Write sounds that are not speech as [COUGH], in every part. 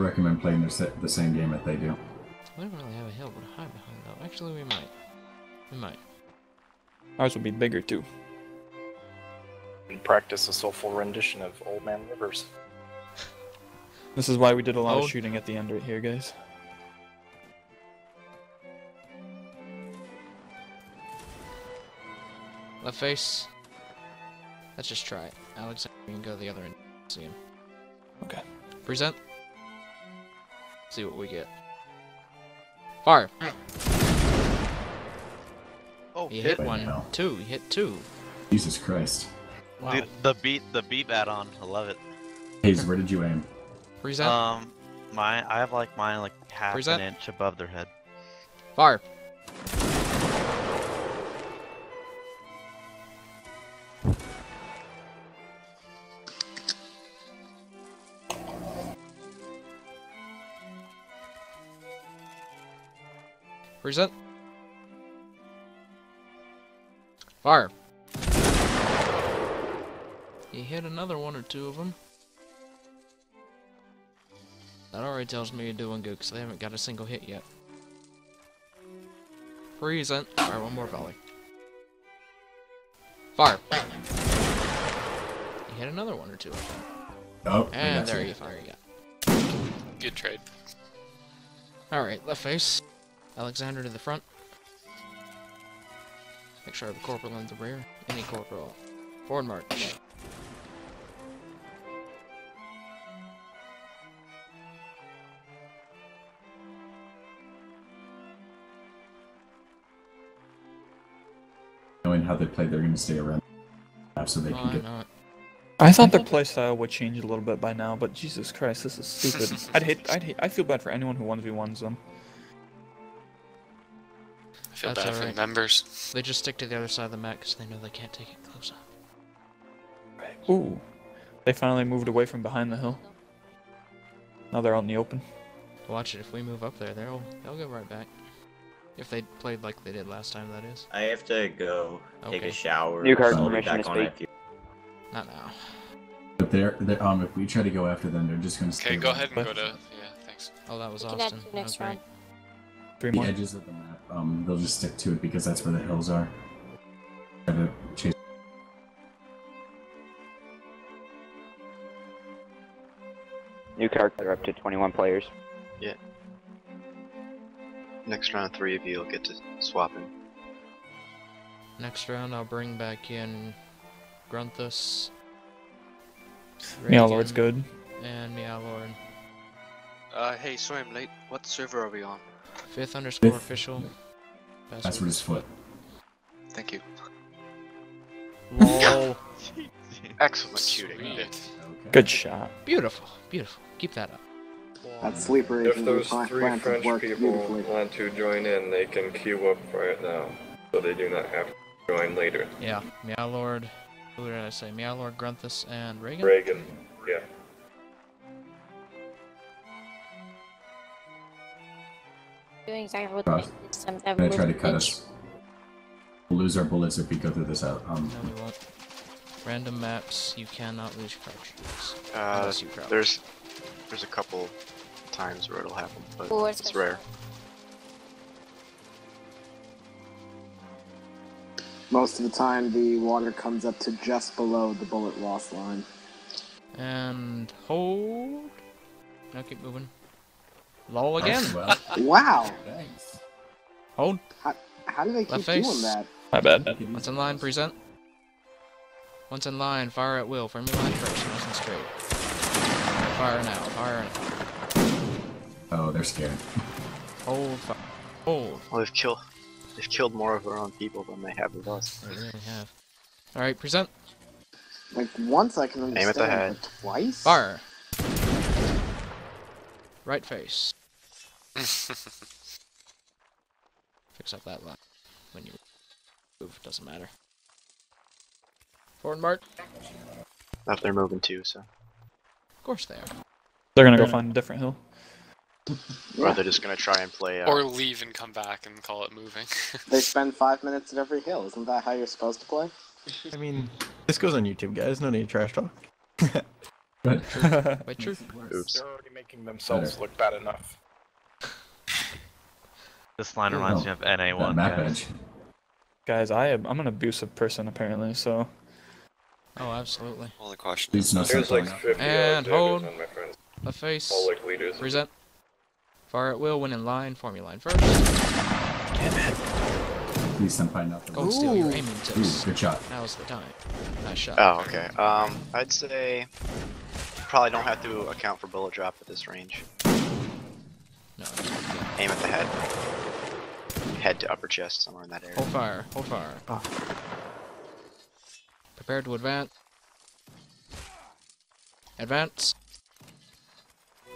recommend playing the, sa- the same game that they do. We don't really have a hill to hide behind, though. Actually, we might. We might. Ours will be bigger too. And practice a soulful rendition of Old Man Rivers. [LAUGHS] This is why we did a lot Oh. of shooting at the end right here, guys. Left face. Let's just try it. Alexander, you can go to the other end. See him. Okay. Present. See what we get. Fire. Oh, He hit Wait, one. no. Two. He hit two. Jesus Christ. Wow. Dude, the beat, the beat add-on. I love it. Hayes, where did you aim? Present. Um, mine, I have like mine like half Present. an inch above their head. Fire. Present. Fire. You hit another one or two of them. That already tells me you're doing good, because they haven't got a single hit yet. Present. Alright, one more volley. Fire. You hit another one or two of them. Oh, And there you. you fire you got. Good trade. Alright, left face. Alexander to the front. Make sure I have a corporal in the rear. Any corporal. Forward march. Knowing how they play, they're going to stay around so they Oh, can I get. know it. I thought their playstyle would change a little bit by now, but Jesus Christ, this is stupid. [LAUGHS] I'd hate, I'd hate, I feel bad for anyone who one v ones them. I feel That's bad for the members. They just stick to the other side of the map because they know they can't take it close up. Ooh, they finally moved away from behind the hill. Now they're out in the open. Watch it. If we move up there, they'll they'll go right back. If they played like they did last time, that is. I have to go take a shower. New card I'll be permission back to on speak. Not now. But they're, they're um if we try to go after them, they're just going to stay Okay, go ahead and go to. Yeah, thanks. Oh, that was We can add Austin. to next okay. round. Three the more. edges of the map. Um, they'll just stick to it because that's where the hills are. Try to chase. New character up to 21 players. Yeah. Next round, three of you will get to swap in. Next round, I'll bring back in Grunthus. Meow Lord's good. And Meow Lord. Uh, hey, sorry I'm late. What server are we on? Fifth underscore Fifth. official. That's with his foot. Thank you. Lol. [LAUGHS] Excellent shooting. Okay. Good shot. beautiful, beautiful. Keep that up. That sleeper If those three French people want to join in, they can queue up right now, so they do not have to join later. Yeah, Meow Lord. Who did I say? Meow Lord, Grunthus, and Reagan. Reagan, yeah. Doing exactly what Cross. they did this time. Have Gonna try to cut pitch. us. We'll lose our bullets if we go through this out. Um, No, we won't. Random maps, you cannot lose cartridges. Uh, Unless you crouch. there's there's a couple times where it'll happen, but Ooh, it's the- rare. Most of the time, the water comes up to just below the bullet loss line. And hold. Now keep moving. Lol again. Wow! thanks. Hold. How do they keep face. doing that? My bad. Once in line, present. Once in line, fire at will. Friendly line first, nice and straight. Fire now, fire now. Oh, they're scared. Hold, fire. Hold. Well, they've killed they've killed more of their own people than they have of us. They really have. Alright, present. Like, once I can understand, Aim at the head. twice? Fire. Right face. [LAUGHS] Fix up that line. When you move, doesn't matter. Forward march. Not they're moving too, so Of course they are. They're gonna go Yeah. find a different hill. or they're just gonna try and play. Uh, Or leave and come back and call it moving. [LAUGHS] They spend five minutes at every hill. Isn't that how you're supposed to play? I mean, this goes on YouTube, guys. No need to trash talk. But Quite true. Oops. They're already making making themselves Better. look bad enough. This line Yeah, reminds no. me of NA1. Map guys. edge. Guys, I am I'm an abusive person apparently, so Oh, absolutely. Only question Please is, no There's like 50 And hold. on my. A face. All like leaders. Present. Fire at will, when in line, form your line first. Please senpai not the Gold steel, you're Ooh. aiming Ooh, good shot. Now's the time. Nice shot. Oh, okay. Um, I'd say probably don't have to account for bullet drop at this range. No, yeah. Aim at the head. Head to upper chest, somewhere in that area. Hold fire. Hold fire. Ah. Prepare to advance. Advance.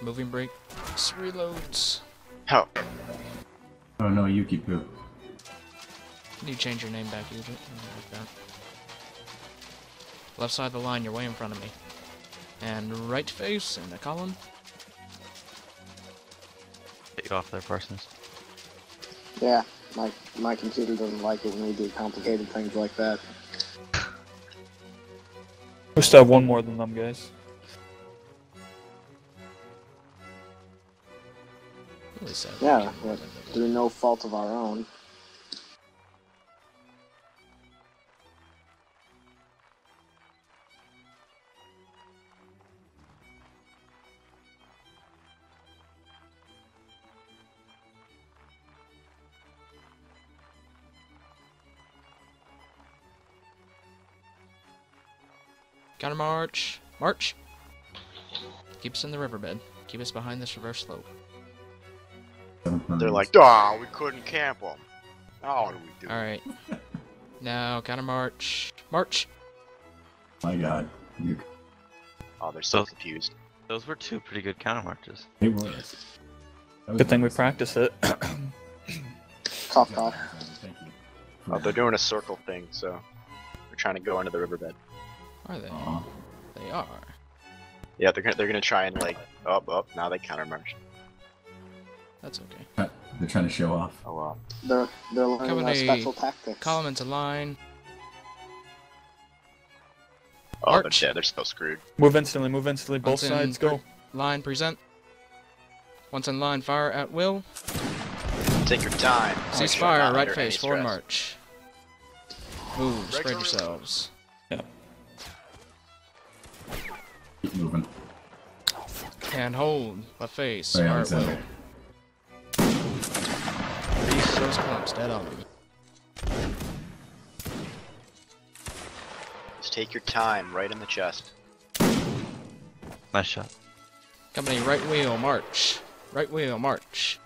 Moving break. Reloads. Oh, Oh no, Yuki poo. Can you change your name back, Egypt? Like. Left side of the line, you're way in front of me. And right face in the column. Get you off there, Parsons. Yeah, my my computer doesn't like it when we do complicated things like that. we still have one more than them guys. Yeah, yeah, through no fault of our own. Counter march. March. Keep us in the riverbed. Keep us behind this reverse slope. They're like, oh, we couldn't camp them. Oh, what do we do? Alright. [LAUGHS] now, counter march. March. My god. You, Oh, they're so So- confused. Those were two pretty good counter marches. it was. That was Good thing we nice. practice it. [COUGHS] Cough cough. Thank you. Oh, they're doing a circle thing, so they're trying to go into the riverbed. Are they? Aw. They are. Yeah, they're gonna, they're gonna try and like up up. Now they counter march. That's okay. Uh, they're trying to show off. Oh wow. They're they're learning our Company- special tactics. Column into line. Oh, March. they're dead. They're so screwed. move instantly, move instantly, both Once in sides go. Line present. Once in line, fire at will. Take your time. Cease Make fire, right face, forward march. Move, spread Regular yourselves. Keep moving. And hold, left face, Sorry, fire at will. Alexander. Those clumps, dead on. Just take your time, right in the chest. Nice shot. Company, right wheel, march. Right wheel, march.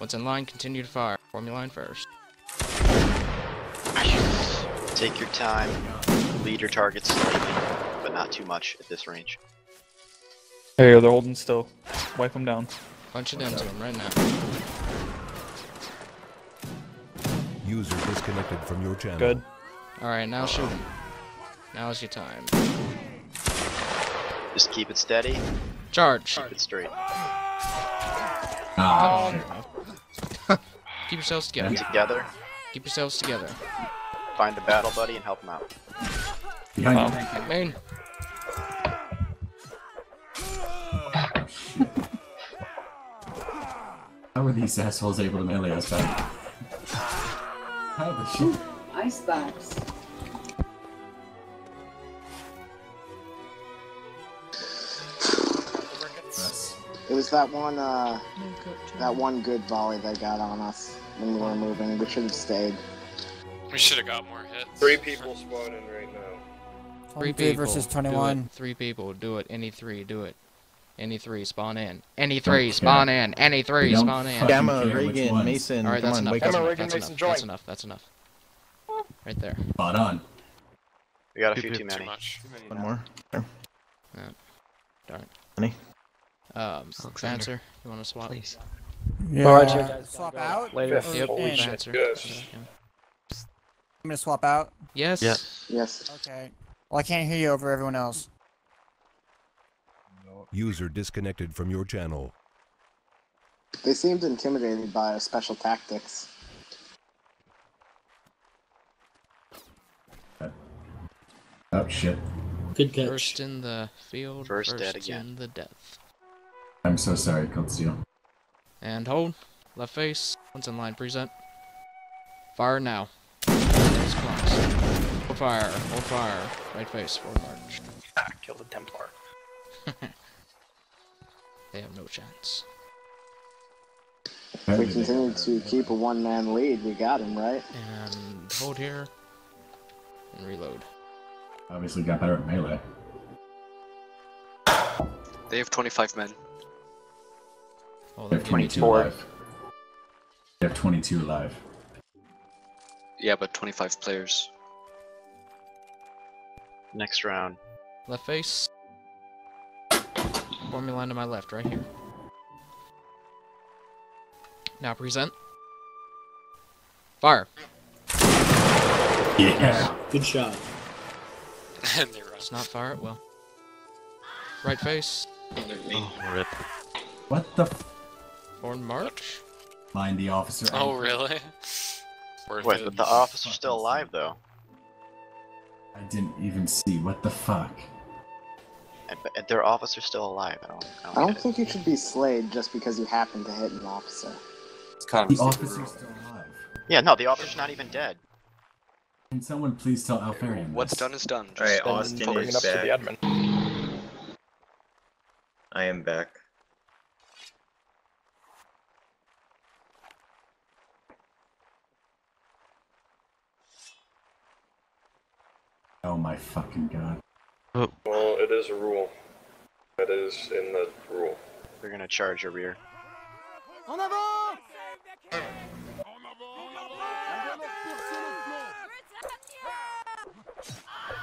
Once in line, continue to fire. Form your line first. Take your time. Lead your targets slightly, but not too much at this range. There you go, they're holding still. Wipe them down. Punch it into him right now. User disconnected from your channel. Good. Alright, now shoot him. Now's your time. Just keep it steady, Charge! keep it straight. Ah, shit. Keep yourselves together. And together, Keep yourselves together. find a battle buddy and help him out. Behind Um, you. Main. How were these assholes able to melee us back? How the shit? Icebox. It was that one uh that one good volley they got on us when we were moving. We should have stayed. We should have got more hits. Three people spawning right now. Three 23 people. versus 21. Three people. Do it. Any three. Do it. Any three. Spawn in. Any three. care. Spawn in. Any three. Don't Spawn in. Gamma, care which Reagan. Mason, Alright, that's on, enough. wake That's enough. That's Mason, enough. join. That's enough. That's enough. Right there. Spot on. We got a Too few good. too Too many. much. One more. There. Darn. Any? Um, Alexander. Dancer, you want to swap? Please. Yeah. swap out? Later. Yep, Holy in? shit, yes. Yeah. I'm gonna swap out. Yes. Yes. Yes. Okay. Well, I can't hear you over everyone else. User disconnected from your channel. They seemed intimidated by our special tactics. Oh shit. Good catch. First in the field. First First, dead again. in the death. I'm so sorry, Cold Steel. And hold. Left face. Once in line, present. Fire now. Those clumps. Hold fire. Hold fire. Right face. Forward march. Ah, kill the Templar. [LAUGHS] They have no chance. If we continue to keep a one-man lead, we got him, right? And hold here. And reload. Obviously got better at melee. They have 25 men. Oh, They have 22 two. alive. They have 22 alive. Yeah, but 25 players. Next round. Left face. Formula line to my left, right here. Now present. Fire. Yeah. Good shot. [LAUGHS] and they run. Let's not fire it well. Right face. Oh, rip. What the f- Forward march. Mind the officer. Oh, really? Worth Wait, it. but the officer's still alive though. I didn't even see. What the fuck? And, their officer's still alive. I don't. I don't, I don't get think you should be slayed just because you happen to hit an officer. It's kind The officer's still alive. Yeah, no, the officer's not even dead. Can someone please tell Alfarian What's this? done is done. Just Alright, then Austin is it up to the back. admin. I am back. Oh my fucking god. Oh. Well, it is a rule. That is in the rule. They're gonna charge your rear.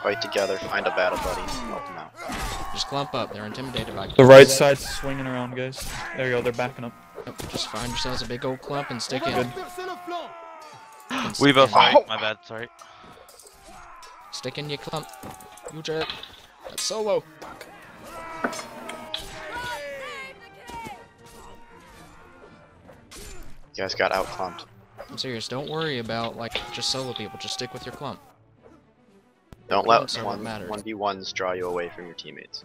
Fight together, find a battle buddy, help them out. Just clump up. They're intimidated by. The right side's swinging around, guys. There you go. They're backing up. Yep, Just find yourselves a big old clump and stick in. Good. We've a fight. My bad. Sorry. Stick in your clump. You jerk. That's solo. You guys got outclumped. I'm serious. Don't worry about like just solo people. Just stick with your clump. Don't let Clumps are what one matters. one v ones draw you away from your teammates.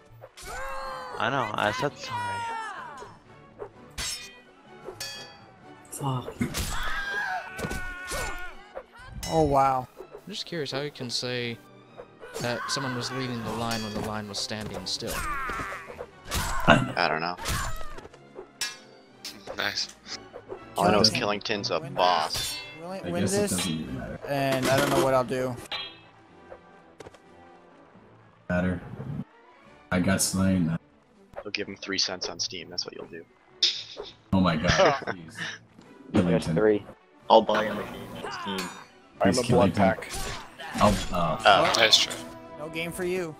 I know. I said sorry. Fuck. Oh wow. I'm just curious how you can say that someone was leading the line when the line was standing still. I don't know. [LAUGHS] Nice. All I know is Killington's a boss. Win, I win guess this, doesn't even matter. and I don't know what I'll do. Matter. I got slain. You'll give him three cents on Steam. That's what you'll do. Oh my god. [LAUGHS] Please. There's Killington. three. I'll buy him a game on Steam. I'm Please, a blood pack. I'll, uh, Uh, Nice try. No game for you.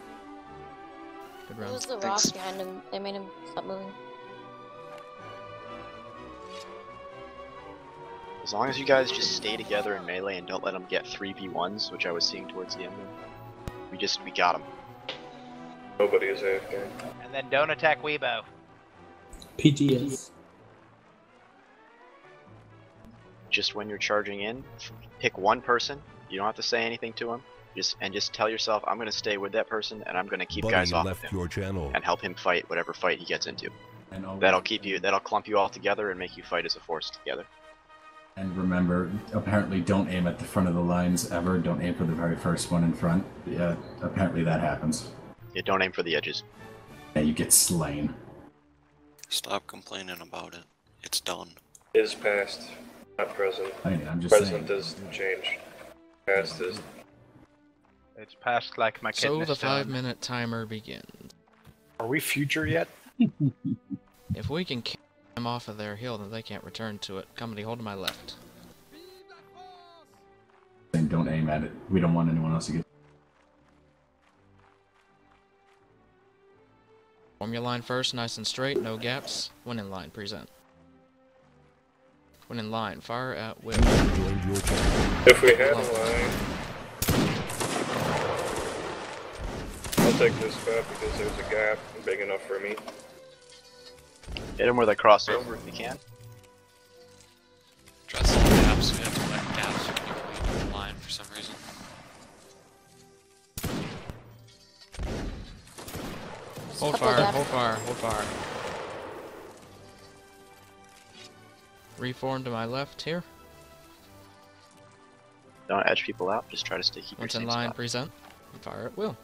Good It round. was the rock behind him. They made him stop moving. as long as you guys just stay together in melee and don't let them get three v ones, which I was seeing towards the end. There, we just we got them. Nobody is AFK. And then don't attack Weibo. PGS. Just when you're charging in, pick one person. You don't have to say anything to him. Just and just tell yourself, I'm gonna stay with that person and I'm gonna keep Buddy guys off of left him your channel. and help him fight whatever fight he gets into. and That'll keep you. That'll clump you all together and make you fight as a force together. And remember, apparently don't aim at the front of the lines ever. Don't aim for the very first one in front. Yeah, apparently that happens. Yeah, don't aim for the edges. Yeah, you get slain. Stop complaining about it. It's done. Is past, not present. I mean, I'm just Present saying. is changed. Past is. It's passed like my So the stone. five minute timer begins. Are we future yet? [LAUGHS] If we can kick them off of their hill, then they can't return to it. Company, hold to my left. saying don't aim at it. We don't want anyone else to get. Form your line first, nice and straight, no gaps. When in line, present. When in line, fire at will. Joined your channel. If we had a line. Take this path because there's a gap big enough for me. Hit him where they cross over if you can. Dress the gaps. We have to let gaps for people leaving the line for some reason. Hold fire, gaps. hold fire, hold fire. Reform to my left here. Don't edge people out. Just try to stay keep Once your in line, spot. present. And fire at will.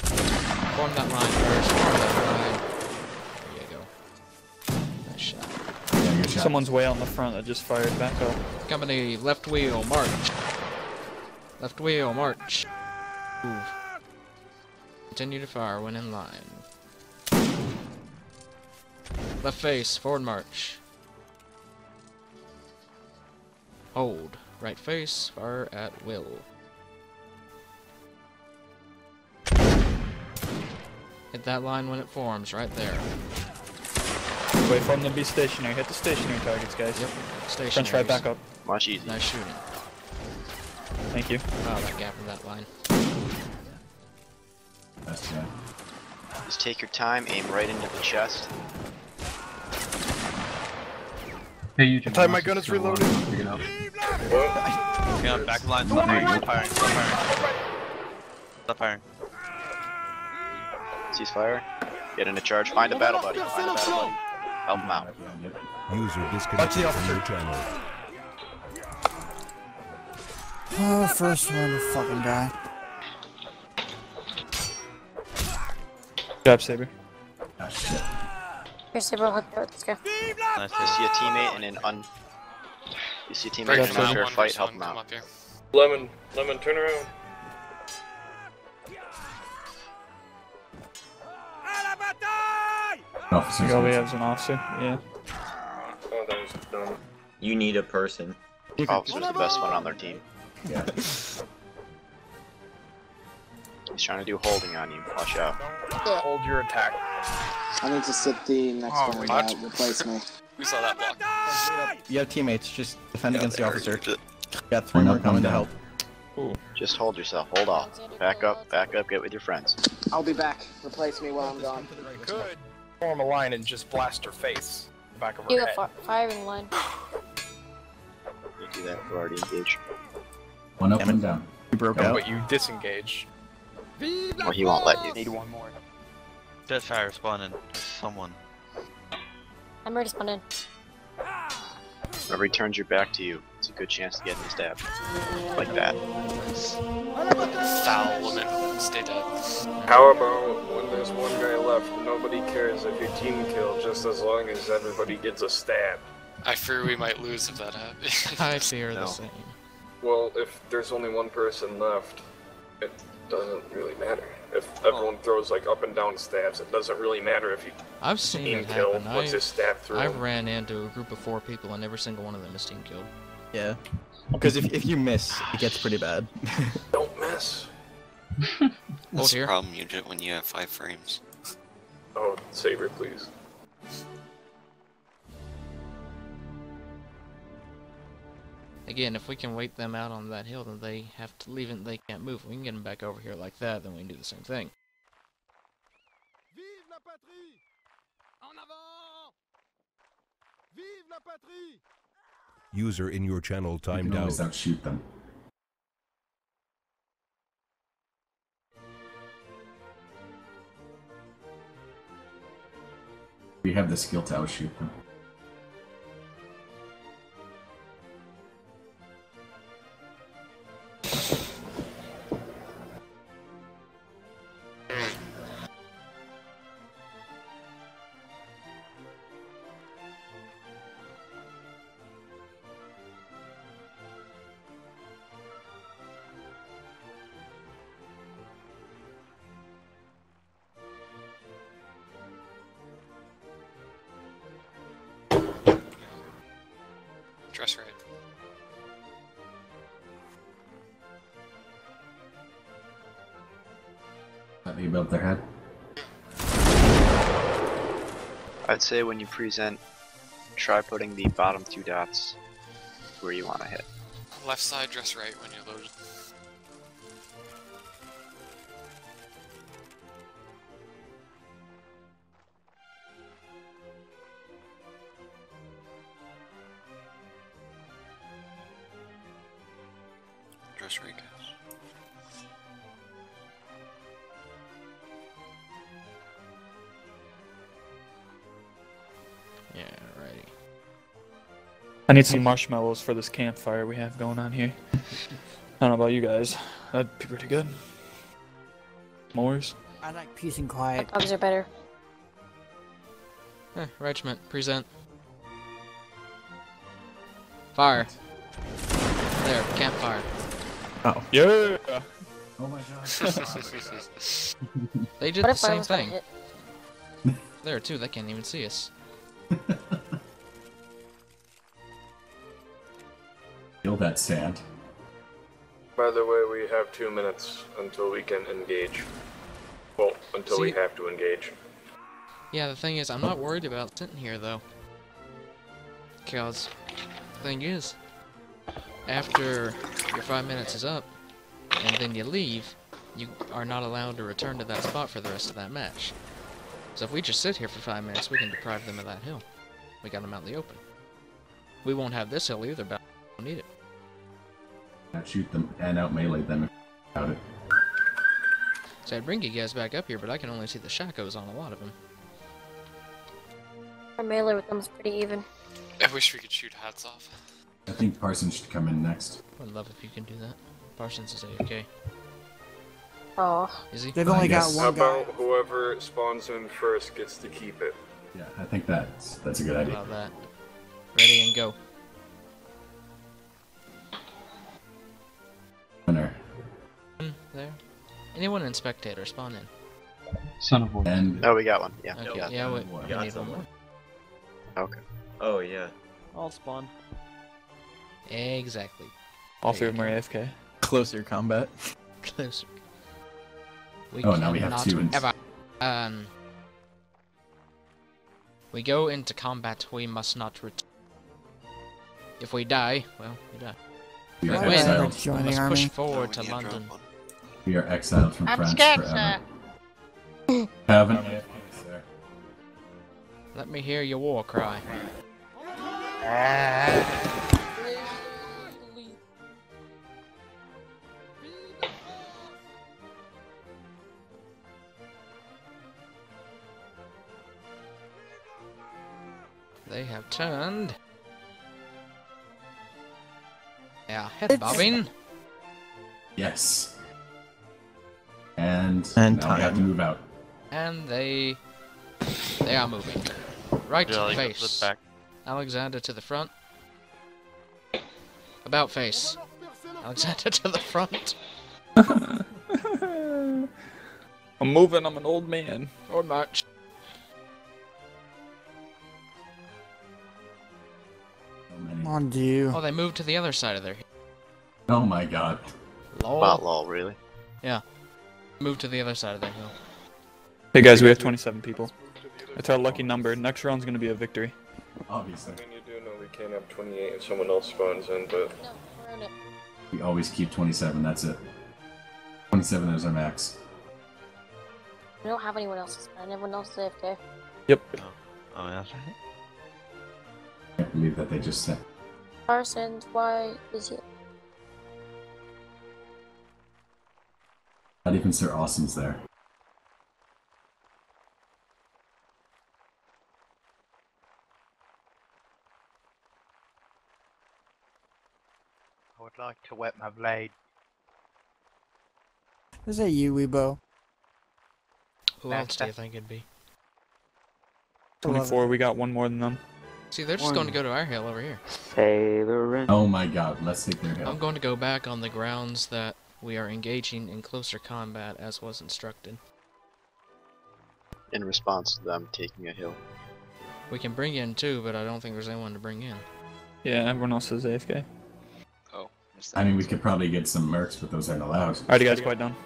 Form that line first. Form that line. There you go. Nice shot. Yeah, good shot. Someone's way out in the front that just fired back up. Company, left wheel, march. Left wheel, march. Move. Continue to fire when in line. Left face, forward march. Hold. Right face, fire at will. Hit that line when it forms, right there. Wait for them to be stationary. Hit the stationary targets, guys. Yep. French Stationaries. right back up. Much easier. Nice shooting. Thank you. Wow, that gap in that line. That's yeah. Just take your time. Aim right into the chest. Hey, you Time my gun is reloaded. Yeah, back line. Stop firing. Stop firing. Stop firing. Stop firing. Ceasefire. Get into charge. Find a battle buddy. Find a battle buddy. Help him out. User disconnected from your channel. Oh, first one, to fucking guy. Good job, Saber. Ah, shit. Here, Saber, let's go. Let's go. Nice. You see a teammate in an un. You see a teammate Break in up, an Saber. unsure One fight. Help him out. up. Lemon, lemon, turn around. Officers. You always has an officer. Yeah. Oh, that was dumb. You need a person. Officer's the best one on their team. Yeah. He's trying to do holding on you. Watch out. Hold your attack. I need to sit the next Oh, one wait. out. Replace me. [LAUGHS] We saw that block. You have teammates, just defend against the officer. Good. Got three more coming coming to down. help. Just hold yourself. Hold off. Back up. Back up. Get with your friends. I'll be back. Replace me while I'm gone. Could form a line and just blast her face. the Back of her You head. go fi firing line. [SIGHS] You do that. We're already engaged. One up, Damn one down. You broke No, out. but you disengage. Well, he won't let you. Need one more. Dead fire spawning. Someone. I'm ready to spawn in. Whenever he turns your back to you, it's a good chance to get him stabbed. Like that. Foul woman. Stay dead. How about when there's one guy left, nobody cares if your team killed, just as long as everybody gets a stab. I fear we might lose if that happens. [LAUGHS] I fear the same. Well, if there's only one person left, it doesn't really matter. If everyone throws like up and down stabs, it doesn't really matter if you I've seen team it kill happen. once I, it's stabbed through. I've ran into a group of four people and every single one of them is team killed. Yeah. Because if, if you miss, it gets pretty bad. [LAUGHS] Don't miss. [LAUGHS] What's That's the problem you get when you have five frames. Oh, Saber, please. Again, if we can wait them out on that hill, then they have to leave and they can't move. We can get them back over here like that, then we can do the same thing. Vive la patrie En avant Vive la patrie User in your channel timed out. outshoot them. We have the skill to outshoot them. Say when you present, try putting the bottom two dots where you want to hit. Left side, dress right when you're loaded. Right, I need some marshmallows for this campfire we have going on here. I don't know about you guys. That'd be pretty good. S'mores. I like peace and quiet. Dogs are better. Eh, regiment, present. Fire. There, campfire. Oh. Yeah. Oh my god. [LAUGHS] [LAUGHS] They did What the same thing. There too, they can't even see us. That sand. By the way, we have two minutes until we can engage. Well, until we have to engage. Yeah, the thing is, I'm not worried about sitting here though. Because, the thing is, after your five minutes is up, and then you leave, you are not allowed to return to that spot for the rest of that match. So if we just sit here for five minutes, we can deprive them of that hill. We got them out in the open. We won't have this hill either, but we don't need it. Out shoot them and out melee them without it. So I'd bring you guys back up here, but I can only see the shakos on a lot of them. Our melee with them is pretty even. I wish we could shoot hats off. I think Parsons should come in next. I would love if you can do that. Parsons is okay. Oh. Is he? They've only got guess- How one guy. about whoever spawns in first gets to keep it? Yeah, I think that's that's a good How idea. about that? Ready and go. There. Anyone in spectator, spawn in. Son of a. And Oh, we got one. Yeah. Okay, yeah, we, we Got need one more. Okay. Oh yeah. I'll spawn. Exactly. All three of them are AFK. Closer combat. [LAUGHS] Closer. We Oh, now we have two Ever. Um. We go into combat. We must not return. If we die, well, we die. we're we win, we must army. push forward to London. We are exiled from I'm France scared, forever. [COUGHS] Have an sir. Let me hear your war cry. They have turned. Yeah, head bobbing. Yes. And, And now we have to move out. And they they are moving. Right Yeah, like, face. back. Alexander to the front. About face. Alexander to the front. [LAUGHS] I'm moving, I'm an old man. Or march. So many. Come on, you. Oh, they moved to the other side of their Oh my god. lol. About lol, really? Yeah. Moved to the other side of their hill. Hey guys, we have 27 people. It's our lucky number. Next round's gonna be a victory. Obviously. I mean, you do know we can't have 28 if someone else spawns in, but No, we're in it. We always keep 27, that's it. 27 is our max. We don't have anyone else's plan. Everyone else is AFK. Yep. Oh, oh that's right. Can't believe that they just said. Parsons, why is he? Not even Sir Austin's there. I would like to wet my blade. Is that you, Weebo? Who else do you think it'd be? 24, we got one more than them. See, they're just going to go to our hill over here. Sailor Oh my god, let's take their I'm going to go back on the grounds that we are engaging in closer combat as was instructed. In response to them taking a hill. We can bring in two, but I don't think there's anyone to bring in. Yeah, everyone else is AFK. Oh, I mean, we could probably get some mercs, but those aren't allowed. Alright, you guys, quiet down.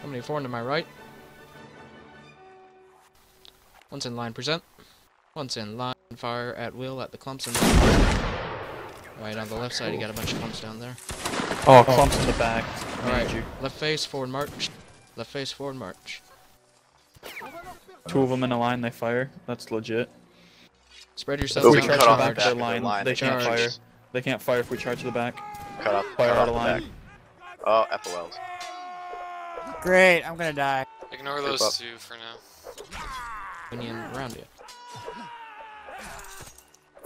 How many four to my right? One's in line, present. One's in line, fire at will at the clumps. And right on the left side, you got a bunch of clumps down there. Oh, oh. clumps in the back. Alright, left face, forward march. Left face, forward march. Two of them in a line, they fire. That's legit. Spread If yourself we out. charge cut to off the the back back of of their the line, line. they can't fire. They can't fire if we charge the back. Cut off. Fire cut out of the line. back. Oh, FOLs. Great, I'm gonna die. Ignore Group those up. two for now. Minion around you.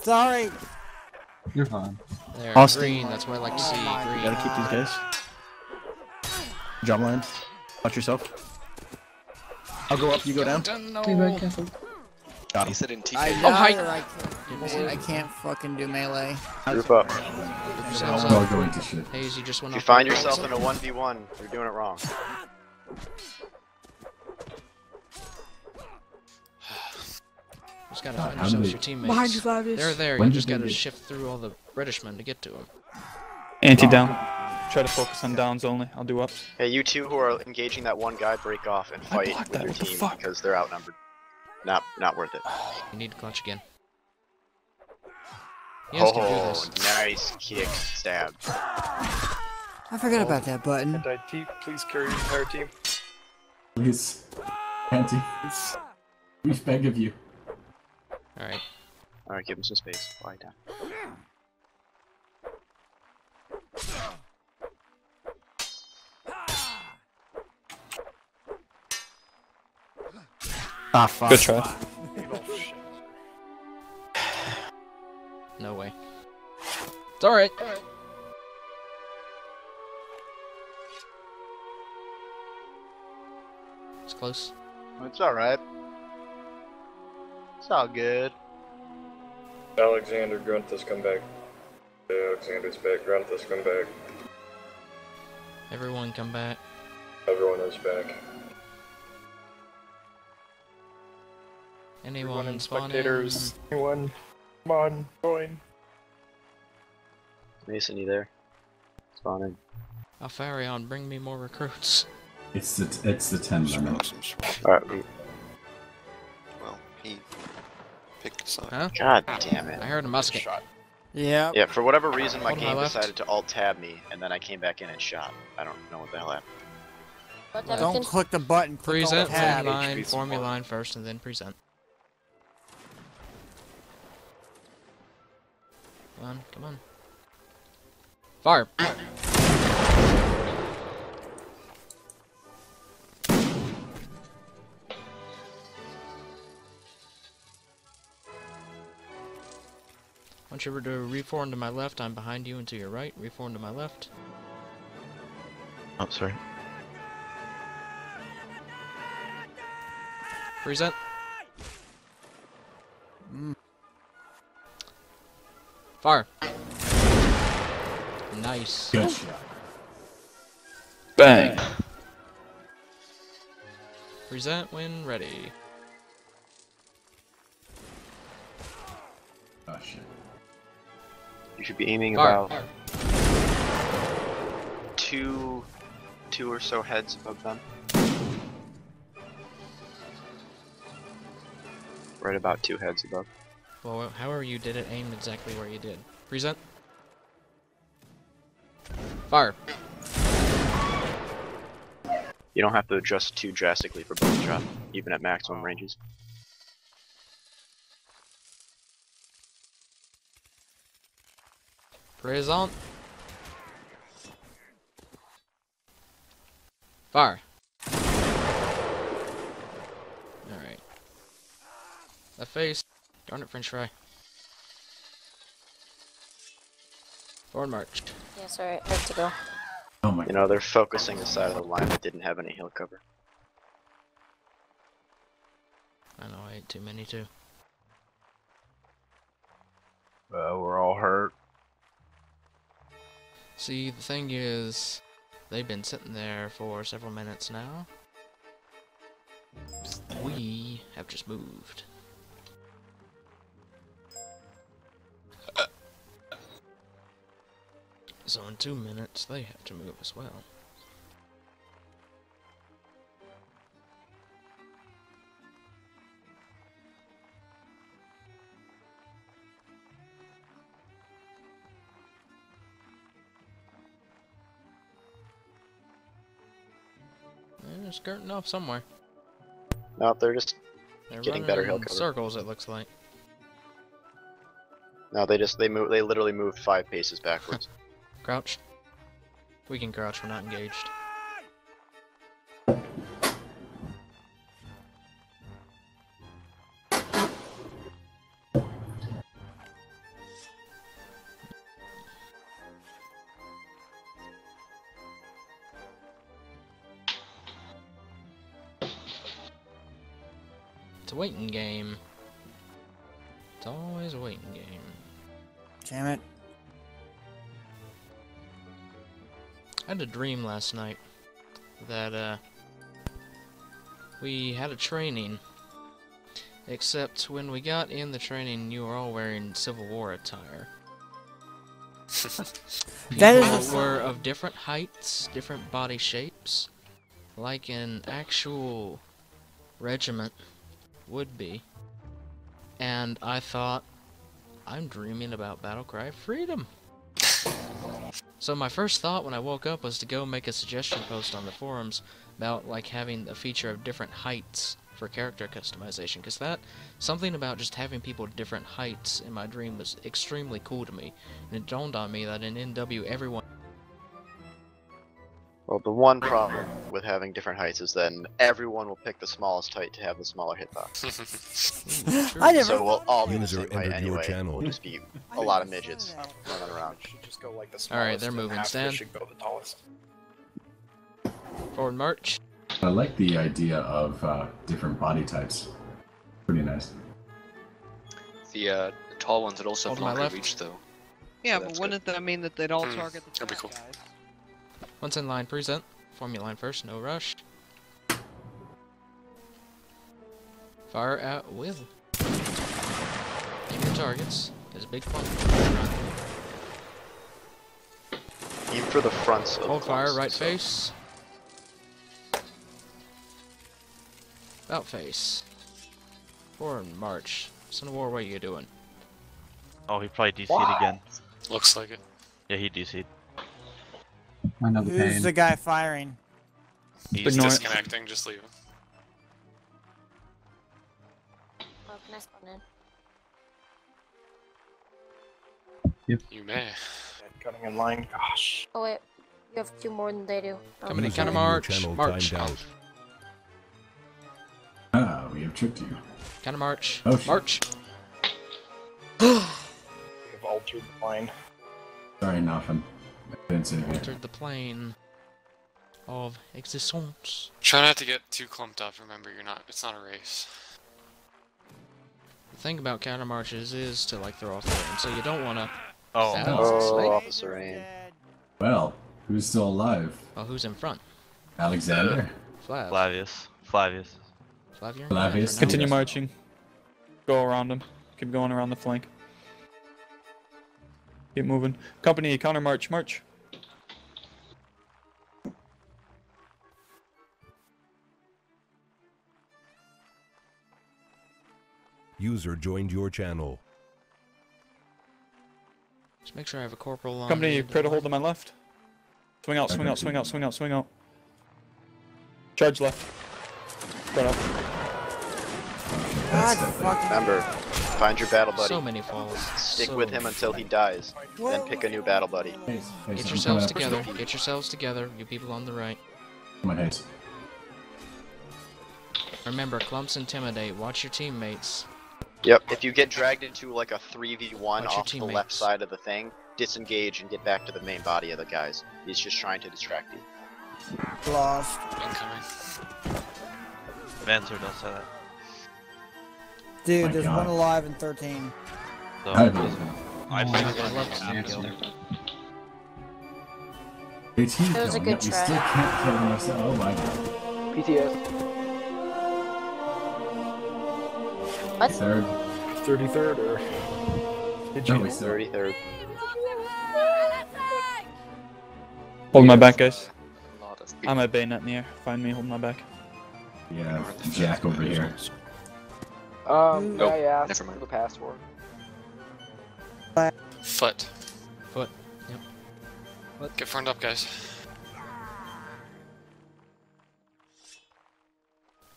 Sorry. You're fine. There, Austin. green. That's what I like to see. Green. You gotta keep these guys. Jump line. Watch yourself. I'll go up, you go down. Be very careful. Got him. He said in TK. I Oh, know hi. that I can't, I can't fucking do melee. Group up. Yourselves We're going to shit. Hazy just went If you find yourself in a 1v1, you're doing it wrong. Just gotta find how yourselves your they- teammates. Behind you, Flavius. They're there. When you just gotta get- shift through all the British men to get to them. Anti down. Try to focus on downs only. I'll do ups. Hey, you two who are engaging that one guy, break off and fight with that, your what the team fuck? because they're outnumbered. Not, not worth it. You need to clutch again. You guys can do Oh, this. nice kick, stab. I forgot about that button. Anti-T, please carry your entire team. Please. Auntie. We beg of you. Alright. Alright, give him some space. Lie down. Ah, fuck. Good try. [SIGHS] No way. It's alright. It's close. It's alright. It's all good. Alexander Grunt has come back. Alexander's back. Grunt has come back. Everyone come back. Everyone is back. Anyone Everyone and spawn spectators. Anyone? Come on, join. Mason, you there? Spawn in. Alfarion, bring me more recruits. It's the it's the ten limit. Alright, picked a side. Huh? God damn it. I heard a musket. Shot. Yeah. Yeah, for whatever reason, my Hold on, my game decided to alt tab me, and then I came back in and shot. I don't know what the hell happened. But Don't click the button. Click Present, alt tab. line, HP form your line first, and then present. Come on, come on. Fire! Want you to reform to my left, I'm behind you and to your right. Reform to my left. Oh, sorry. Present. Mm. Fire. Nice. Good shot. Bang. Present when ready. You should be aiming Fire. about two, two or so heads above them. Right about two heads above. Well, however you did it, aim exactly where you did. Present. Fire. You don't have to adjust too drastically for both shot, even at maximum ranges. Present. Fire. Alright. That face. Darn it, french fry. Forward march. Yeah, sorry, I have to go. Oh my You know, they're focusing the side of the line that didn't have any hill cover. I know I ate too many too. Well, we're all hurt. See, the thing is, they've been sitting there for several minutes now. We have just moved. Uh. So in two minutes, they have to move as well. They're skirting off somewhere. No, they're just They're getting better hill cover. circles, it looks like. No, they just they move. They literally moved five paces backwards. [LAUGHS] Crouch. We can crouch, we're not engaged. Waiting game. It's always a waiting game. Damn it. I had a dream last night that uh we had a training. Except when we got in the training, you were all wearing Civil War attire. [LAUGHS] That is People were of different heights, different body shapes, like an actual regiment would be. And I thought, I'm dreaming about Battlecry Freedom. So my first thought when I woke up was to go make a suggestion post on the forums about like having a feature of different heights for character customization because that something about just having people different heights in my dream was extremely cool to me and it dawned on me that in NW everyone Well, the one problem with having different heights is then everyone will pick the smallest height to have the smaller hitbox. [LAUGHS] I never- So we'll all be the User same height entered your anyway. channel. We'll just be a lot of midgets running around. Just go like the All right, they're moving. Stand. should go the tallest. forward march. I like the idea of uh, different body types. Pretty nice. The, uh, the tall ones would also have Hold my longer reach, though. Yeah, So but wouldn't that mean that they'd all Hmm, target the that'd be cool. guys? Once in line, present. Form your line first, no rush. Fire at will. Aim your targets. Is big fun. Aim for the fronts of Hold fire, right so- face. About face. Forward march. Son of War, what are you doing? Oh, he probably DC'd Why? again. Looks like it. Yeah, he DC'd. Another Who's pain. the guy firing? He's Ignore it. disconnecting, just leave him. Oh, can I spawn in? You may. Cutting in line. Gosh. Oh wait, you have two more than they do. Oh. Coming in User counter march. March. out. Ah, we have tricked you. Counter march. Oh, march. We've altered the line. Sorry, nothing. I didn't. Entered the plane of existence. Try not to get too clumped up. Remember, you're not. It's not a race. The thing about counter marches is to like throw off the aim, so you don't want to. Oh, Oh, Officer Aim. Well, who's still alive? Oh, who's in front? Alexander? Flav. Flavius. Flavius. Flav, Flavius. command for now. Continue marching. Go around him. Keep going around the flank. Keep moving. Company, counter march, march. User joined your channel. Just make sure I have a corporal on. Company, me. pray to hold to my left. Swing out, swing out, swing out, swing out, swing out. Charge left. Spread out. God fucking. Remember, find your battle buddy. So many falls. Stick so with him until he dies. Then pick a new battle buddy. Hayes, Hayes, Get yourselves together. Get yourselves together. You people on the right. My head. Remember, clumps intimidate. Watch your teammates. Yep. If you get dragged into like a 3v1 Watch off the left side of the thing, disengage and get back to the main body of the guys. He's just trying to distract you. Lost. Incoming. Vancer, don't say that. Dude, My there's God. one alive in 13. So, I believe I'd Oh, say I that love it's to kill. there. It's he That was a good yet we try. still can't kill him ourselves. Oh my god. PTS. What? Third. 33rd or. Did you? we 33rd. Hold my back, guys. A lot of I'm at bayonet in the air. Find me, hold my back. Yeah, Jack over here. Um, Nope, yeah, yeah. never mind. The password. Foot. Foot. Yep. Get front up, guys.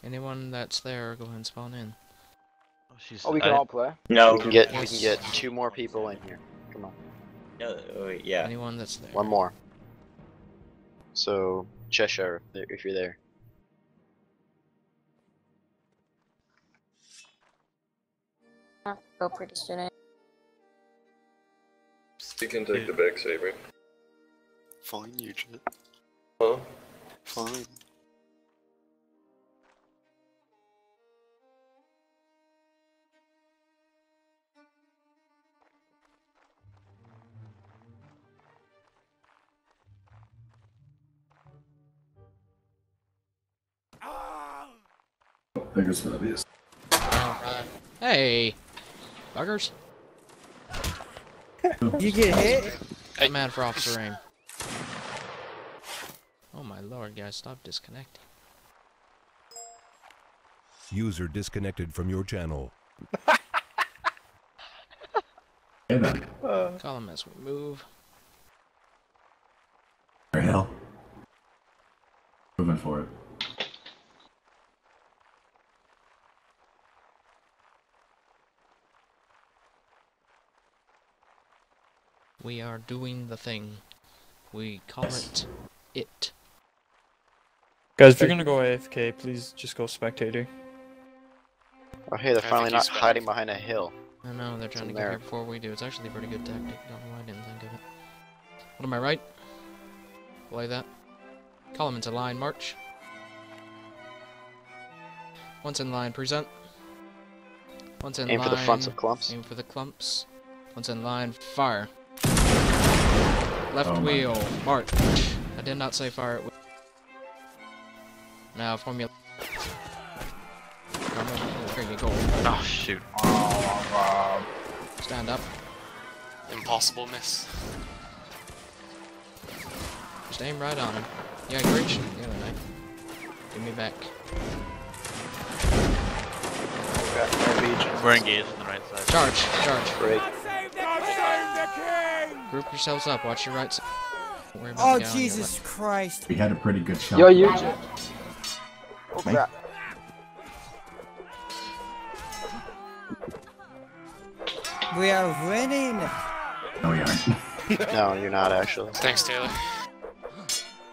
Anyone that's there, go ahead and spawn in. Oh, she's, Oh, we can I- all play. No, we can get we can get two more people in here. Come on. No, wait, yeah. Anyone that's there. One more. So Cheshire, if you're there. go pretty soon. You can take yeah. the back saber. Fine, Eugene. Huh? Fine. Niggas obvious. Hey buggers. You get hit? I'm mad for officer aim. Oh my lord, guys, stop disconnecting. User disconnected from your channel. [LAUGHS] Hey then. Call him as we move. Hill. Moving for it. We are doing the thing. We call it it. Guys, if you're gonna go AFK, please just go spectator. Oh hey, they're I finally not he's back. hiding behind a hill. I know they're trying to in get here before we do. It's actually a pretty good tactic. Don't know why I didn't think of it. What am I right? Play that. Call him into line, march. Once in line, present. Once in Aim line. Aim for the fronts of clumps. Aim for the clumps. Once in line, fire. Left Oh my wheel, march. I did not say fire. at will. Now formula. There you go. Oh shoot. Stand up. Impossible miss. Just aim right on him. Yeah, great shot the other night. Give me back. We're engaged on the right side. Charge, charge. Great. Group yourselves up. Watch your right side. Don't worry about Oh the guy on your Jesus Christ! We had a pretty good shot. Yo, you. Oh crap. We are winning. No, we aren't. [LAUGHS] No, you're not actually. Thanks, Taylor.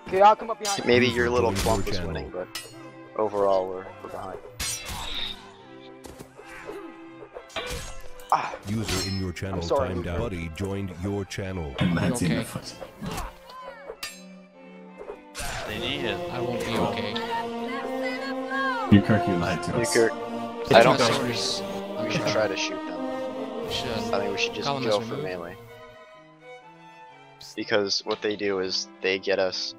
Okay, I'll come up behind. Maybe your little Join clump is winning, but overall we're, we're behind. Ah. User in your channel sorry, timed out. Buddy joined your channel. And that's in Okay. the foot. They need it. I won't be okay. You Kirk, you lied to us. Euchre, I don't my think swords. we should try to shoot them. We should. I think we should just Call 'em go for move. melee. Because what they do is they get us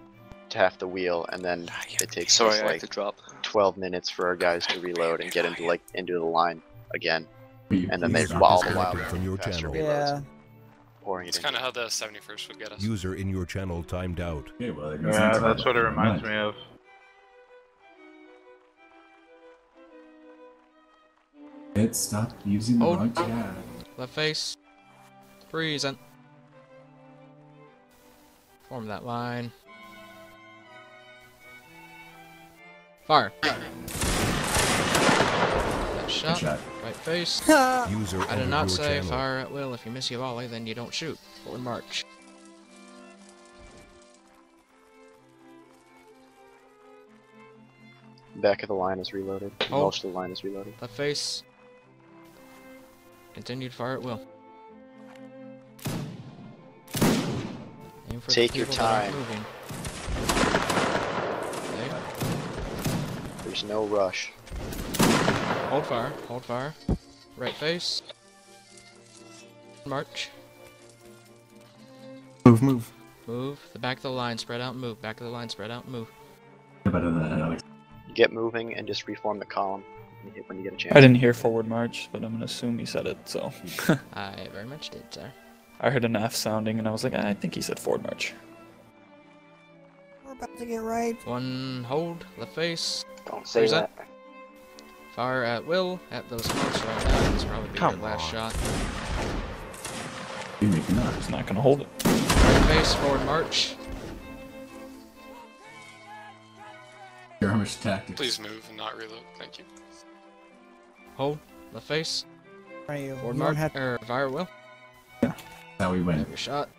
to half the wheel, and then ah, it takes Sorry, us like to drop. 12 minutes for our guys to reload and get into like into the line again, Will you and then they please User all the while disconnected from your channel. reloads, Yeah. pouring it It's in. kind of how the 71st would get us. User in your channel timed out. Okay, well, Yeah, that's what it reminds me of. It stopped using the Oh. wrong oh. chat. Left face. Present. Form that line. Fire. That shot. shot. Right face. User I did not say channel. fire at will. If you miss your volley, then you don't shoot. Forward march. Back of the line is reloaded. Oh. Most of the line is reloaded. Left face. Continued fire at will. Aim for the Take your people that aren't time. There's no rush. Hold fire. Hold fire. Right face. March. Move, move. Move. The back of the line. Spread out. Move. Back of the line. Spread out. Move. Better than Alex. Get moving and just reform the column when you- get a chance. I didn't hear forward march, but I'm gonna assume he said it, so. [LAUGHS] I very much did, sir. I heard an F sounding and I was like, ah, I think he said forward march. We're about to get right. One hold. Left face. Don't say Present. that. Fire at will. At those marks right now. This probably be Come your last on. shot. You make not. He's not gonna hold it. Right face. Forward march. Here, how much tactics? Please move and not reload. Thank you. Hold. Left face. Are you? Forward you march. don't Or fire at will. How we win. Have your shot.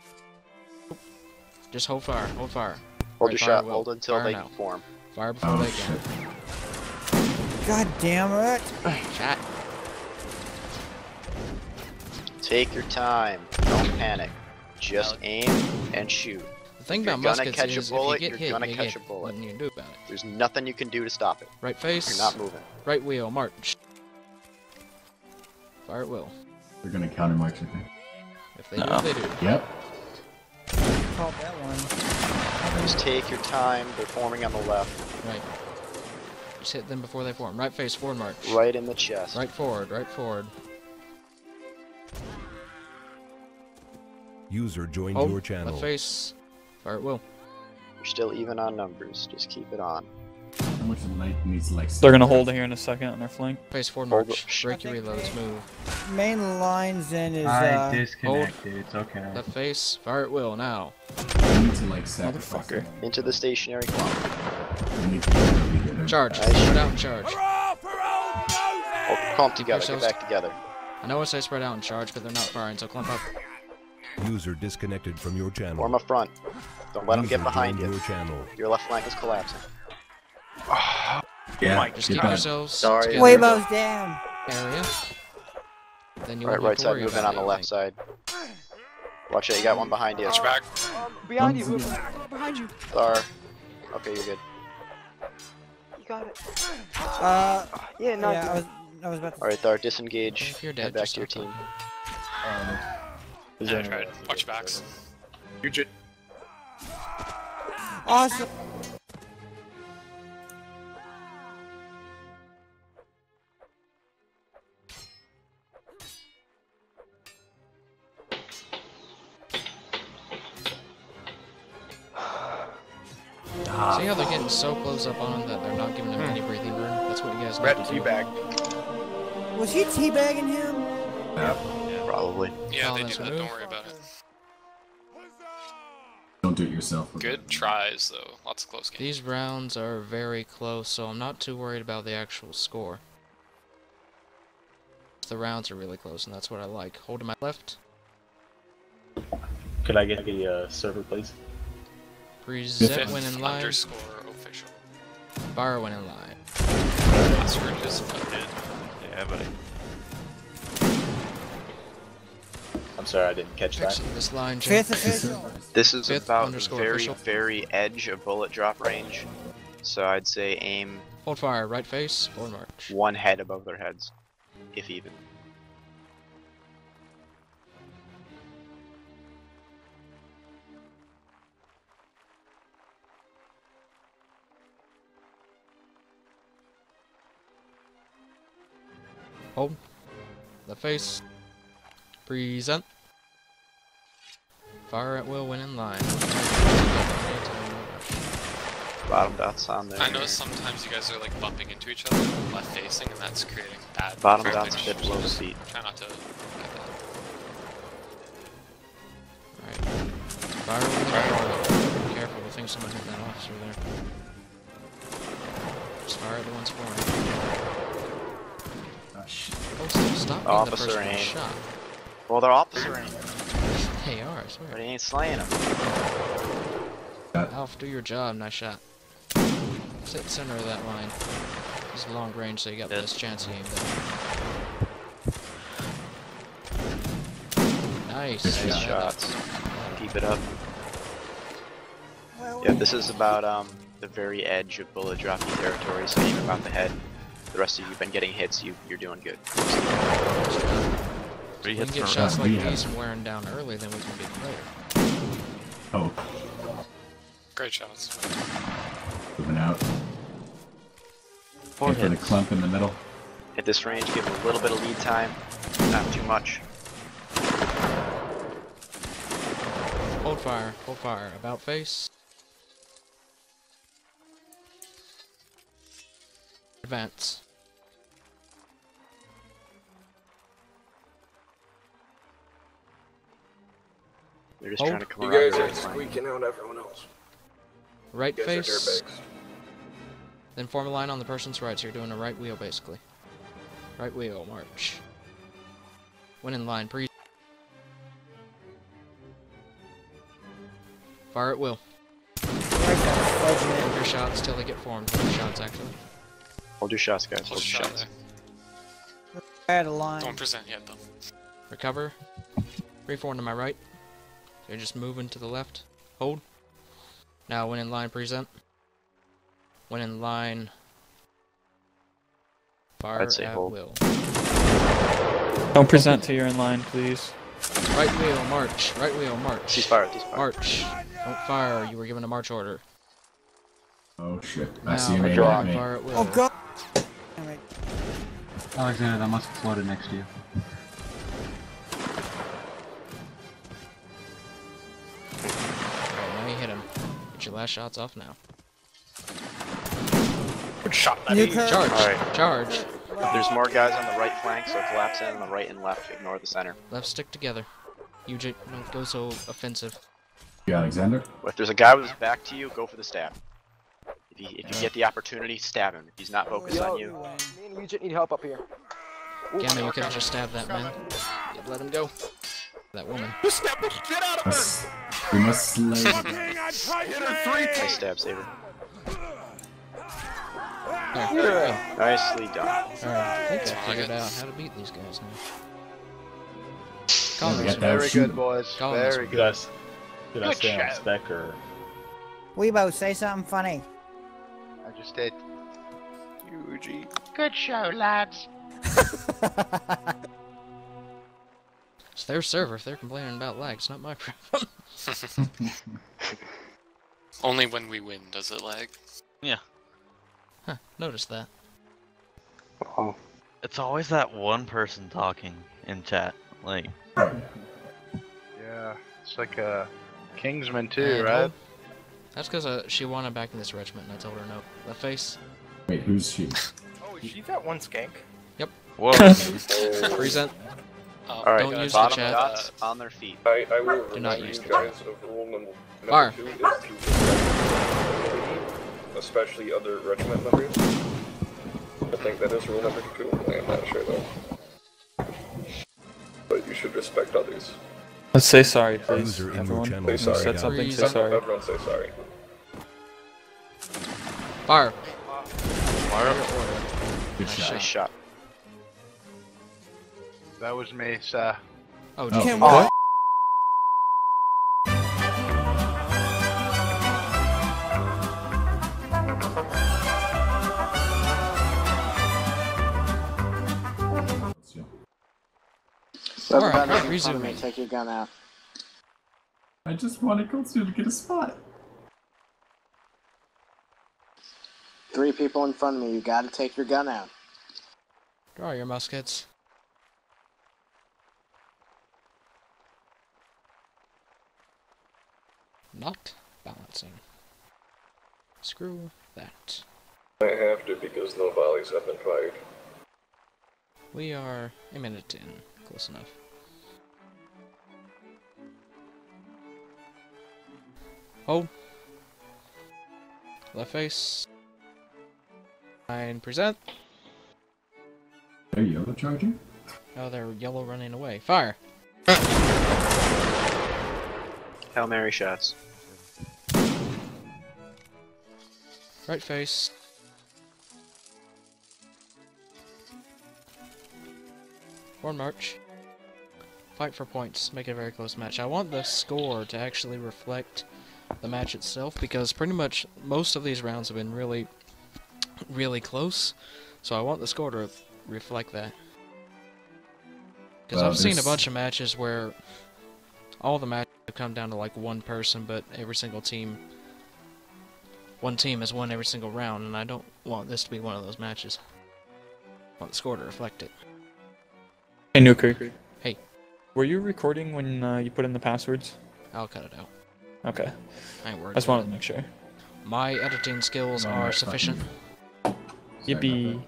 Just hold fire. Hold fire. Hold Right your fire shot. will. Hold until Fire they now. form. Fire before Oh, they shit. Can. God damn it! Shot. Take your time. Don't panic. Just aim and shoot. The thing If about muskets catch a is bullet, if you you're get hit, gonna you catch get a bullet. Nothing you can do about it. There's nothing you can do to stop it. Right face. You're not moving. Right wheel. March. Fire at will. They're gonna counter march, I think. If they No. do, they do. Yep. Called that one. Just take your time. They're forming on the left. Right. Just hit them before they form. Right face, forward march. Right in the chest. Right forward, right forward. User joined Hold, your channel. left face. Fire at will. You're still even on numbers. Just keep it on. How much light needs like? They're gonna hold it here in a second on their flank. Face forward Hold march. Break your reloads, move. Main lines in is I uh. disconnected. It's okay. Left face, fire at will now. You need to like sacrifice. Motherfucker. Into the stationary clump. You need to really get them. Charge. Nice. Spread out and charge. Oh, clump together. Get back together. I know I say spread out and charge, but they're not firing, so clump up. User disconnected from your channel. Form up front. Don't let them get behind you. Your channel. Your left flank is collapsing. Yeah. Just keep back. yourselves Sorry. together. Weibo's down. area. Then you Right, won't have right to side worry moving about on the left side. Watch it. You got one behind you. Watch back. Um, behind you. Behind you. Star. Okay, you're good. You got it. Uh. Yeah, no. Yeah, I was. I was about to. All right, Thar. Disengage. If you're Head dead, back to your team. talking. Yeah, I tried. Watch your backs. Fugit. Awesome. Ah, See how they're getting so close up on him that they're not giving him any breathing room? That's what you guys Red need to do. teabag. Was he teabagging him? Probably. Yeah, Call they do that. move. Don't worry about it. Don't do it yourself. Good tries, though. Lots of close games. These rounds are very close, so I'm not too worried about the actual score. The rounds are really close, and that's what I like. Hold to my left. Could I get the uh, server, please? Present Fifth when in line. underscore official. Fire when in line. Password is funded. Yeah, buddy. I'm sorry, I didn't catch that. This line [LAUGHS] change. This is Fifth about the very, official. very edge of bullet drop range. So I'd say aim Hold fire. Right face. Forward march. one head above their heads, if even. Hold. The face. Present. Fire at will when in line. Bottom dots on there. I know sometimes you guys are like bumping into each other, left facing, and that's creating bad. Bottom dots a bit below the Just feet. Try not to. Alright. Fire when in line. Careful, I think someone hit that officer there. Just fire at the ones forming. Folks, stop being the Officer person aim. shot. Well, they're officer aim, They are, I swear. but he ain't slaying them. Alf, do your job. Nice shot. Sit center of that line. This is long range, so you got the best chance of aim there. Nice. Nice Yeah. shots. Keep it up. Yeah, this is about um the very edge of bullet dropping territory, so aim about the head. The rest of you've been getting hits, you you're doing good. Three We hits can get shots like Yeah. these wearing down early, then we can get later. Oh, Great shots. moving out. Four Wait for the clump in the middle. At this range, give a little bit of lead time, not too much. Hold fire. Hold fire. About face. Advance. They're just Hold. trying to come You around guys are right squeaking out everyone else. Right You guys are face. Then form a line on the person's right, so you're doing a right wheel basically. Right wheel, march. When in line, pre. Fire at will. Hold your shots till they get formed. Hold shots actually. Hold your shots, guys. Hold Hold a your shot shots. there. Add a line. Don't present yet, though. Recover. Free forward to my right. So you're just moving to the left. Hold. Now when in line, present. When in line. Fire I'd say at hold. will. Don't present till you're in line, please. Right wheel, march. Right wheel, march. Ceasefire, ceasefire. March. Don't fire. You were given a march order. Oh shit. I Now, see him right aiming at me. fire at will. Oh god. Alright. Alexander, that must have floated next to you. Alright, now you hit him. Get your last shots off now. Good shot, You buddy. Charge! Alright. Charge! There's more guys on the right flank, so collapse in on the right and left. Ignore the center. Left stick together. You j- don't go so offensive. You Alexander? If there's a guy with his back to you, go for the stab. If you, if you get the opportunity, stab him. If he's not focused on you, Me and Regent need help up here. Gamma, you could have just stabbed that man. Yeah, let him go. That woman. Just step it, get out of Us- We must slay. Hit her three nice stab, Saber. There, there. Nicely done. Alright, I think I figured out how to beat these guys now. Yeah, Call we this got one. that Very shoot. good, boys. Call Very good. Did I Good stay on shout. spec or? Weebo, say something funny. I just did. Yuji. Good show, lads. [LAUGHS] It's their server. If they're complaining about lag, it's not my problem. [LAUGHS] Only when we win does it lag. Yeah. Huh, notice that. Oh. It's always that one person talking in chat. Like, Yeah, it's like a Kingsman too, And, right? That's because uh, she wanted back in this regiment, and I told her no. The face. Wait, who's she? Oh, is she that one skank? Yep. Whoa. [LAUGHS] Present. Oh, Alright, Don't use the chat. dots on their feet. I, I will Do not use the guys of rule number, number two is to especially other regiment members. I think that is rule number two. I am not sure though. But you should respect others. Let's say sorry, please. User Everyone, channel when you Say sorry. said something, say sorry. Everyone say sorry. Fire. Good Nice shot. shot. That was me, sir. Oh, Oh. Can What? Whoever Alright, got in front of me, resuming. take your gun out. I just wanted Kotsu to get a spot. Three people in front of me, you gotta take your gun out. Draw your muskets. Not balancing. Screw that. I have to because no volleys have been fired. We are a minute in. Close enough. Oh. Left face. And present. Are yellow charging? Oh, they're yellow running away. Fire! Hail Mary shots. Right face. Forward march. Fight for points. Make it a very close match. I want the score to actually reflect the match itself because pretty much most of these rounds have been really, really close. So I want the score to reflect that. Because Well, I've seen a bunch of matches where all the matches have come down to like one person, but every single team one team has won every single round, and I don't want this to be one of those matches. I want the score to reflect it. Hey, Nuker. Hey. Were you recording when uh, you put in the passwords? I'll cut it out. Okay. I ain't worried. I just wanted to make sure. My editing skills Oh, are sufficient. fucking- Yippee.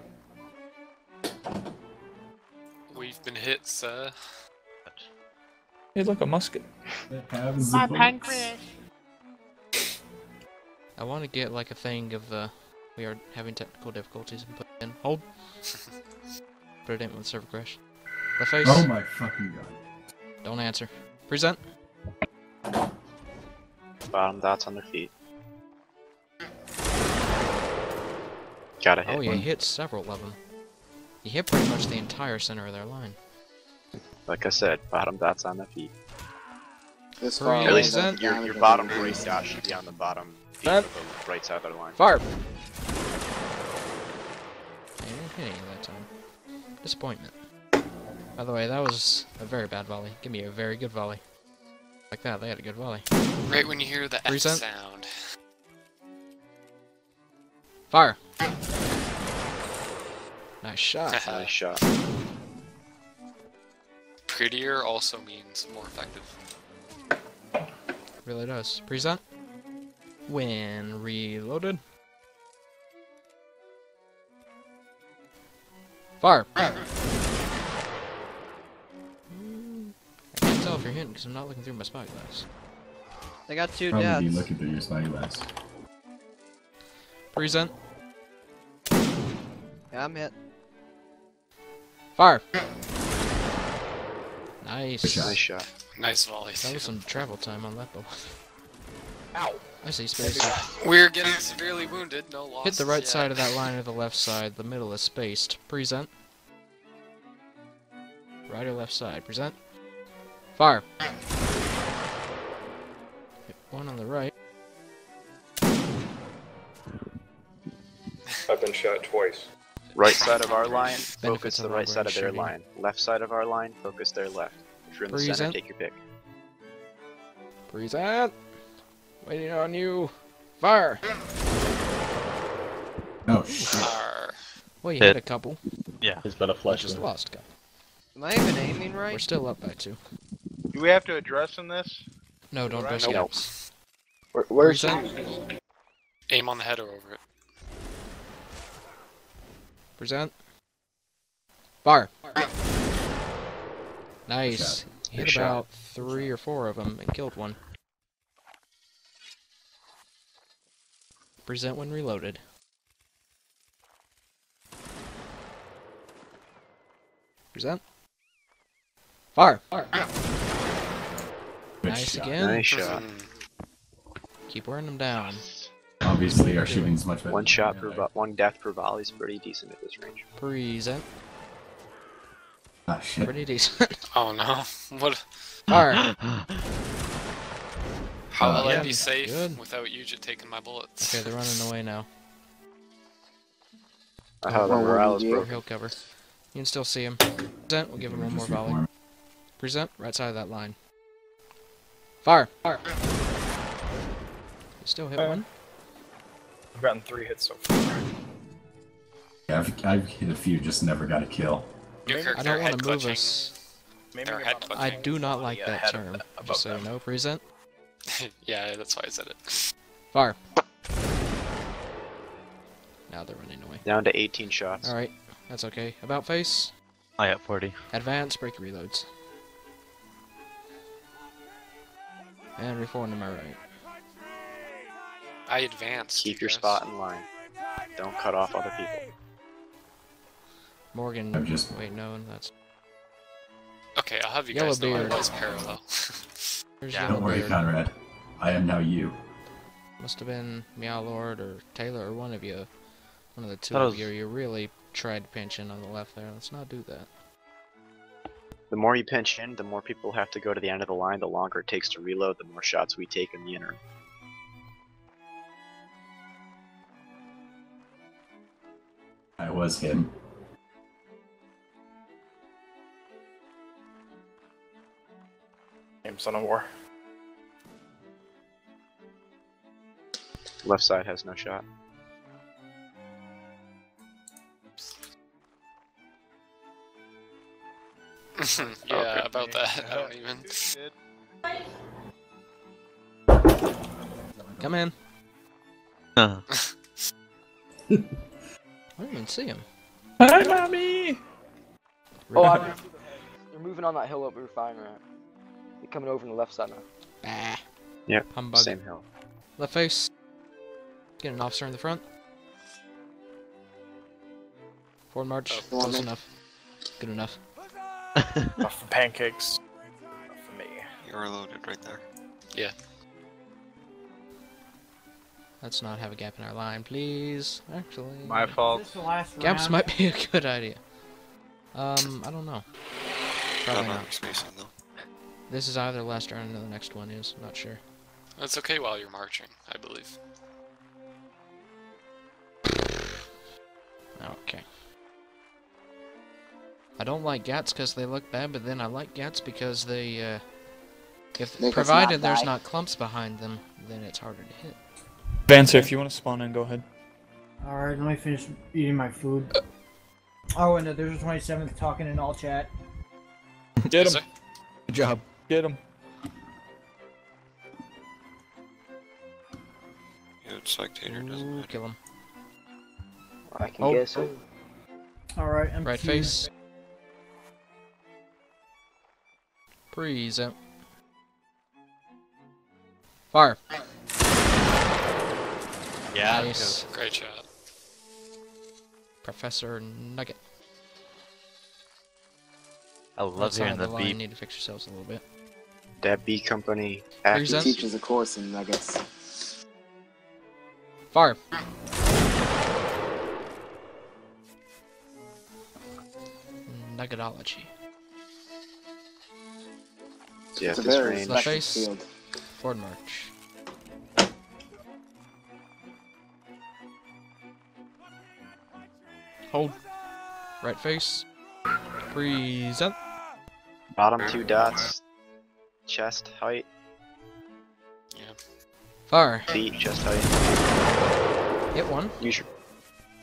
We've been hit, sir. Hey, look, a musket. My pancreas. I want to get like a thing of uh, we are having technical difficulties and put it in. Hold. [LAUGHS] put it in with server crash. The face. Oh my fucking god. Don't answer. Present. Bottom dots on their feet. Gotta oh, hit Oh, you one. hit several of them. You hit pretty much the entire center of their line. Like I said, bottom dots on the feet. This Three. far At least doesn't your, your bottom a right boost. dot should be on the bottom feet That- of the right side of their line. Fire! I didn't hit any of that time. Disappointment. By the way, that was a very bad volley. Give me a very good volley. Like that, they had a good volley. Right when you hear the F sound. Fire! Nice shot. nice shot. Prettier also means more effective. Really does. Present. When reloaded. Fire. I can't tell if you're hitting because I'm not looking through my spyglass. They got two Probably be deaths. looking through your spyglass. Present. Yeah, I'm hit. Fire. Nice. Nice shot. Nice volley. That was some travel time on that bullet. [LAUGHS] Ow. I see space. We're getting severely wounded. No loss. Hit the right side of that [LAUGHS] line or the left side. The middle is spaced. Present. Right or left side. Present. Fire. Hit one on the right. I've been shot twice. Right side of our line, focus the right side of their shooting. line. Left side of our line, focus their left. If you're in the center, Present. take your pick. Present. Waiting on you. Fire. Oh shit. Well, you Hit. hit a couple. Yeah. He's been a I flesh. just lost a couple. Am I even aiming right? We're still up by two. Do we have to address in this? No, don't Right. press Nope. gaps. Where, where's Present. Aim on the head or over it. Present. Fire. Nice. shot. Hit shot. about three or four of them and killed one. Present when reloaded. Present. Fire. Good nice shot. again. Nice shot. Keep wearing them down. Obviously, our shooting's much better. One shot per vo- one death per volley is pretty decent at this range. Present. Ah shit. Pretty decent. [LAUGHS] Oh no. [LAUGHS] What? Fire. How Uh, will I yeah. be safe Good. without you just taking my bullets? Okay, they're running away now. I have the Well, what morale is do broken. He'll cover. You can still see him. Present. We'll give him one more volley. reform. Present. Right side of that line. Fire. Fire. You still hit Uh, one. I've gotten three hits so far. Yeah, I've, I've hit a few, just never got a kill. Your I don't want to move us. Maybe I'm head not. I do not like Yeah, that term. the- above Just so you know. Present. [LAUGHS] yeah, that's why I said it. Fire. Now they're running away. Down to 18 shots. Alright. That's okay. About face. I got 40. Advance. Break reloads. And reform to my right. I advanced. Keep your spot in line. Don't cut off other people. Morgan. I'm just- Wait, no, that's. Okay, I'll have you Yellow guys know I beard. was parallel. [LAUGHS] There's Yeah. Yellow Don't worry, Beard. Conrad. I am now you. Must have been Meow Lord or Taylor or one of you. One of the two That of was- you. You really tried to pinch in on the left there. Let's not do that. The more you pinch in, the more people have to go to the end of the line. The longer it takes to reload, the more shots we take in the interim. I was him. Game Son of War. Left side has no shot. [LAUGHS] yeah, about that. I don't even. Come in. Uh, [LAUGHS] I don't even see him. Hi, mommy. Oh, I'm, they're moving on that hill up we were firing at. They're coming over on the left side now. Bah. Yep, Humbug. same hill. Left face. Get an officer in the front. Forward march. Oh. Close enough. Good enough. Enough for pancakes. [LAUGHS] Enough for me. You're loaded right there. Yeah. Let's not have a gap in our line, please. Actually. My fault. This the last Gaps round? might be a good idea. Um, I don't know. Probably Not not. spacing though. This is either the last round or the next one is. Not sure. That's okay while you're marching, I believe. Okay. I don't like GATs because they look bad, but then I like GATs because they, uh, if Make provided not there's die. not clumps behind them, then it's harder to hit. Vancer, if you want to spawn in, go ahead. Alright, let me finish eating my food. Oh, and uh, there's a 27th talking in all chat. Get him. Good job. Get him. Yeah, spectator doesn't Ooh, kill him. I can Oh. guess it. Alright, I'm Right queued. face. Present. Fire. Yeah, Nice. great shot. Professor Nugget. I love Outside hearing the the line, beep. need to fix yourselves a little bit. That B company. He teaches a course in Nuggets. Fire. Nuggetology. Yeah, It's a very range. Left special field. Forward march. Hold. Right face. Present. Bottom two dots. Chest height. Yeah. Fire. Feet. Chest height. Hit one. Use your.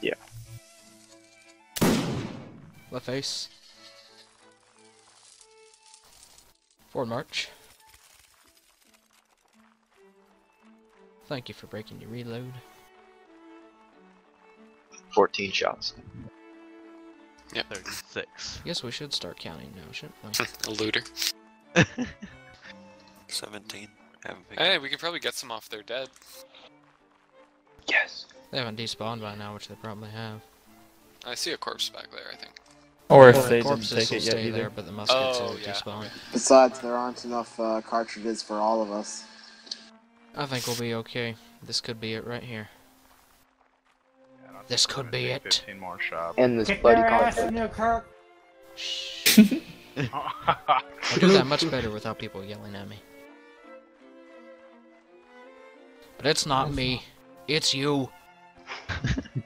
Yeah. Left face. Forward march. Thank you for breaking your reload. 14 shots. Yep. 36. I guess we should start counting now, shouldn't we? [LAUGHS] A looter. [LAUGHS] 17. Haven't Hey, we could probably get some off their dead. Yes. They haven't despawned by now, which they probably have. I see a corpse back there, I think. Or if Or they didn't take will it yet stay either. there, but the muskets Oh, will yeah, despawn. okay. Besides, there aren't enough uh, cartridges for all of us. I think we'll be okay. This could be it right here. Yeah, that's This could be it. 15 more shots. End this Kick bloody their ass conflict. in the Kirk. I'll do that much better without people yelling at me. But it's not me. It's you.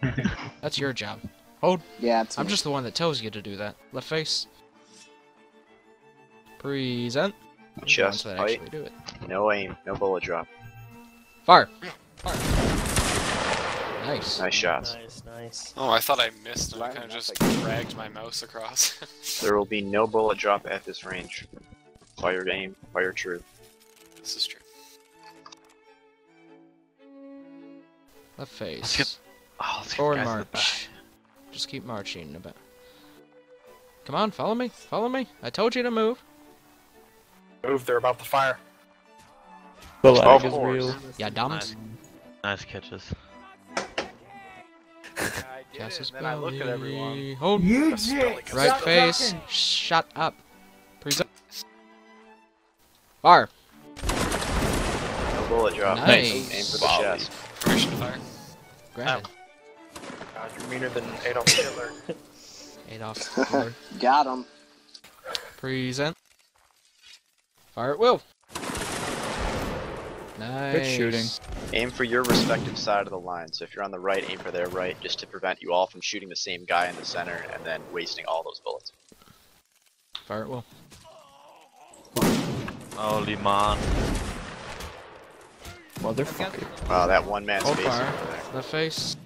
[LAUGHS] That's your job. Hold. Yeah, it's I'm me. just the one that tells you to do that. Left face. Present. I'm the Chest ones that height. actually do it. No aim. No bullet drop. Fire. Nice. Nice shots. Nice, nice. Oh, I thought I missed and I kind of just [LAUGHS] dragged my mouse across. [LAUGHS] There will be no bullet drop at this range. Fire aim. Fire true. this is true. Left face. Let's get- Oh, let's get Forward guys in the march. Just keep marching about. Come on, follow me. Follow me. I told you to move. Move, they're about to fire. The Of lag is real. Yeah, dumbs. Nice. Nice catches. I did Casus it, and then I look at everyone. Hold. You did. Right Stop face. talking. Shut up. Present. Fire. No bullet drop. Nice. Aim for the Volley. chest. Permission to fire. Granted. God, you're meaner than Adolf Hitler. [LAUGHS] Adolf [LAUGHS] Hitler. Got him. Present. Fire at will. Nice. Good shooting. Aim for your respective side of the line. So if you're on the right, aim for their right, just to prevent you all from shooting the same guy in the center and then wasting all those bullets. Fire at will. Holy man. Motherfucker. Wow, that one man's Hold face. fire. over there. Left face.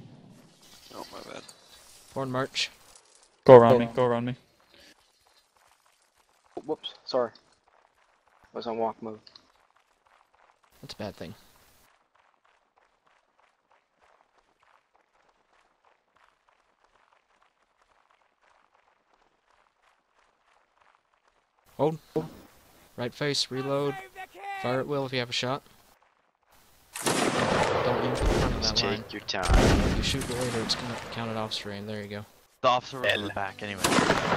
Oh, my bad. Forward march. Go around me. Go around me. Whoops, sorry. I Was on walk mode. That's a bad thing. Hold. Right face, reload. Fire at will if you have a shot. Don't aim for the front of Just that line. take your time. If you shoot later, it's gonna count it off stream. There you go. The officer was in the back anyway.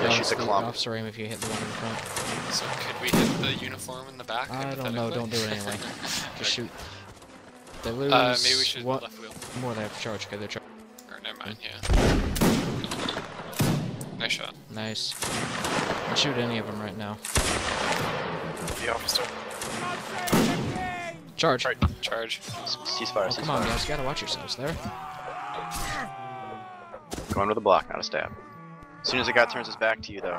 Yeah, shoot the the clump. officer aim if you hit the one in the front. So could we hit the uniform in the back? I don't know. Don't do it [LAUGHS] anyway. Just shoot. They lose. Uh, maybe we should what? left wheel. More they have to charge. Okay, they're charged. Or never mind, yeah. Nice shot. Nice. Can shoot any of them right now. The officer. Charge. Right. Charge. Ceasefire, Oh, come on, guys. You gotta watch yourselves there. Going with a block, not a stab. As soon as the guy turns his back to you, though,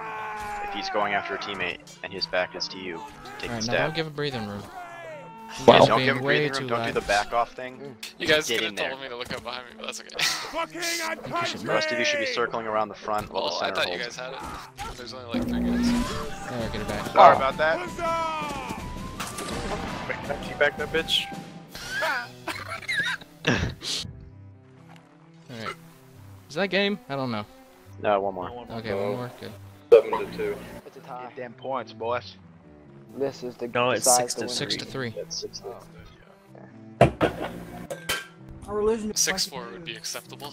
if he's going after a teammate and his back is to you, take Alright, the now don't stab. give a breathing room. Wow. guys are Don't give him breathing room. Don't do the back off thing. You guys Get could have there. told me to look up behind me, but that's okay. The rest of you should be circling around the front while the Well, I center thought you holds. guys had it. There's only like three guys. There, get it back. Sorry about that. Wait, can I keep back that bitch? [LAUGHS] Alright. Is that game? I don't know. No, one more. Okay, one more. Good. Seven to two. It's a tie. Get them points, boys. This is the No, it's decides six the to winner. Six to three. That's six. Are we losing to oh, Six four would be acceptable.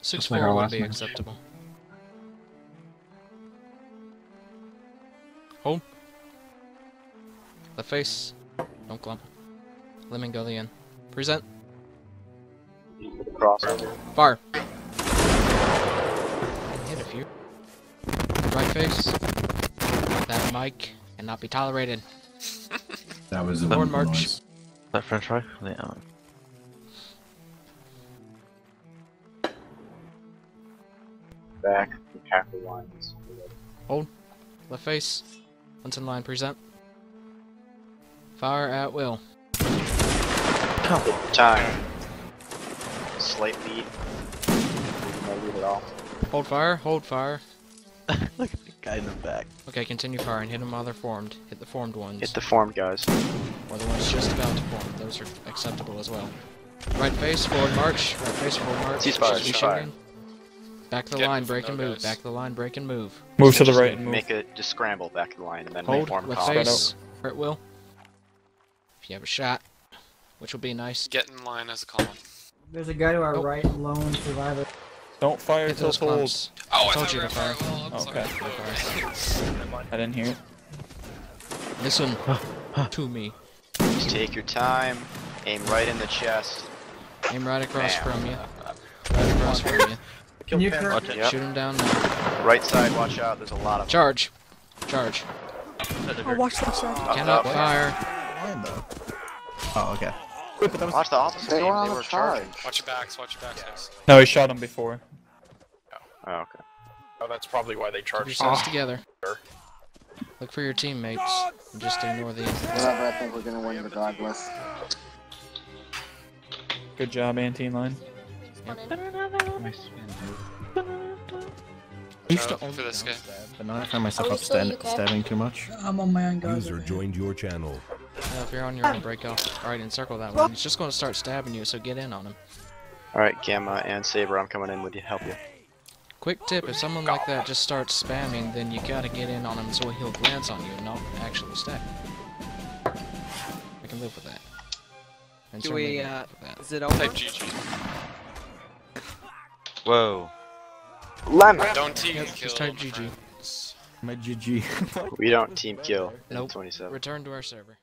Six Just four would be match. acceptable. Hold. The face. Don't clump. Lemon go the end. Present. Crossover. Fire. Right face. That mic cannot be tolerated. [LAUGHS] That was a Forward march. noise. That French fry? Yeah. Back. Half the lines. Hold. Left face. Once in line, present. Fire at will. Time. Slight lead. No lead at all. Hold fire, hold fire. [LAUGHS] Look at the guy in the back. Okay, continue firing. Hit them while they're formed. Hit the formed ones. Hit the formed guys. Or the ones just about to form. Those are acceptable as well. Right face, forward march. Right face, forward march. Ceasefire, Should be ceasefire. Back to the Get line, break and move. guys. Back to the line, break and move. Move to the right and move. Make it just scramble back to the line and then Hold, reform left column. face, hurt will. If you have a shot, which will be nice. Get in line as a column. There's a guy to our Nope. right, lone survivor. Don't fire Hit till those told. Oh, I told you to fire. at. Well, I'm Okay. sorry. I didn't hear it. Listen to me. Just take your time. Aim right in the chest. Aim right across Bam. from you. Right across from you. Can you Pen. cur- Watch it. Yep. Shoot him down now. Right side, watch out. There's a lot of. Charge. Charge. Oh, watch that side. Uh, Cannot up. fire. Oh, okay. Watch the opposite They were on They the were charge. Watch your backs, watch your backs, guys. No, he shot him before. Oh, okay. Oh, that's probably why they charge charged. yourselves us. together. Look for your teammates. And just ignore the Whatever, I think we're gonna win regardless. Good job, anti line. I used to uh, only for this guy. stab, but now I find myself up stand- UK? stabbing too much. I'm on my own, guys. User joined your channel. Well, if you're on your own, break off. Alright, encircle that one. He's just going to start stabbing you, so get in on him. Alright, Gamma and Saber, I'm coming in with you. Help you. Quick tip, if someone like that just starts spamming, then you gotta get in on him so he'll glance on you and not actually stack. I can live with that. And Do we, live uh, that. is it over? Type GG. Whoa. Lemon. Don't team Yep, kill. just type GG. My GG. [LAUGHS] We don't team kill in Nope. 27. Return to our server.